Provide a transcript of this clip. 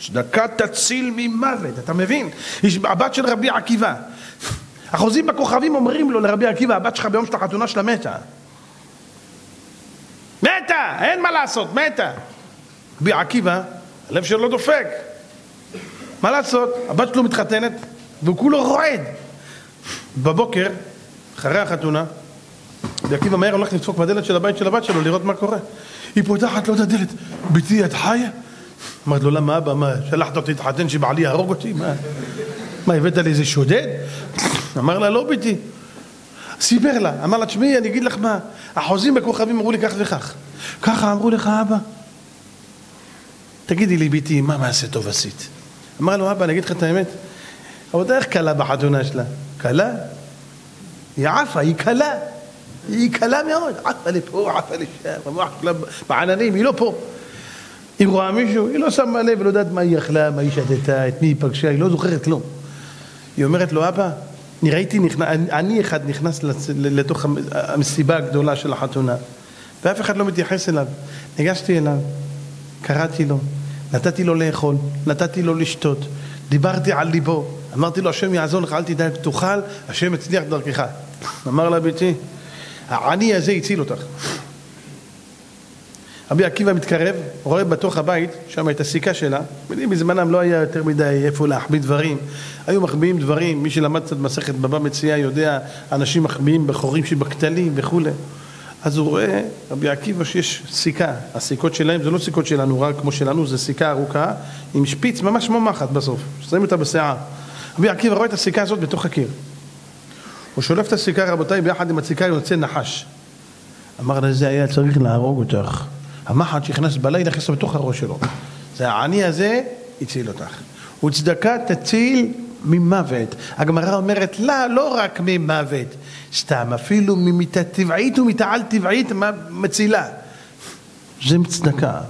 צדקה תציל ממוות, אתה מבין? הבת של רבי עקיבא. החוזים בכוכבים אומרים לו לרבי עקיבא, הבת שלך ביום של החתונה שלה מתה. מתה, אין מה לעשות, מתה. רבי עקיבא, הלב שלו דופק. מה לעשות? הבת שלו מתחתנת והוא כולו רועד. בבוקר, אחרי החתונה, רבי עקיבא מהר הולך לדפוק בדלת של הבית של הבת שלו לראות מה קורה. היא פותחת לו את הדלת, ביתי את חיה? אמרת לו, למה אבא, מה, שלחת אותי להתחתן שבעלי יהרוג אותי? מה, מה הבאת לי איזה שודד? אמר לה, לא ביתי. סיפר לה, אמר לה, תשמעי, אני אגיד לך מה, החוזים בכוכבים אמרו לי כך וכך. ככה אמרו לך, אבא. תגידי לי, ביתי, מה מעשה טוב עשית? אמר לו, אבא, אני אגיד לך את האמת, אבל איך קלה בחתונה שלה? קלה? היא עפה, היא קלה. היא קלה מאוד, עפה לפה, עפה לשם, המוח שלה בעננים, היא לא פה. היא רואה מישהו, היא לא שמה לב, היא לא יודעת מה היא אכלה, מה היא שתתה, את מי היא פגשה, היא לא זוכרת כלום. היא אומרת לו, אבא, אני ראיתי, אני אחד נכנס לתוך המסיבה הגדולה של החתונה, ואף אחד לא מתייחס אליו. ניגשתי אליו, קראתי לו, נתתי לו לאכול, נתתי לו לשתות, דיברתי על ליבו, אמרתי לו, השם יעזור לך, אל תדאג, תאכל, השם יצליח דרכך. אמר לה ביתי, העני הזה הציל אותך. רבי עקיבא מתקרב, רואה בתוך הבית, שם את הסיכה שלה, בזמנם לא היה יותר מדי איפה להחביא דברים, היו מחביאים דברים, מי שלמד קצת מסכת בבא מציאה יודע, אנשים מחביאים בחורים שבכתלים וכולי. אז הוא רואה, רבי עקיבא, שיש סיכה, הסיכות שלהם זה לא סיכות שלנו, רק כמו שלנו, זה סיכה ארוכה, עם שפיץ ממש כמו מחט בסוף, שמים אותה בשיער. רבי עקיבא רואה את הסיכה הזאת בתוך הקיר. הוא שולף את הסיכה, רבותיי, ביחד עם הסיכה יוצא נחש. אמר לזה היה צריך להרוג אותך. המחט שנכנס בלילה נכנס בתוך הראש שלו. זה העני הזה הציל אותך. וצדקה תציל ממוות. הגמרא אומרת, לא, לא רק ממוות, סתם, אפילו ממיתה טבעית ומיתה על טבעית מצילה. זה צדקה.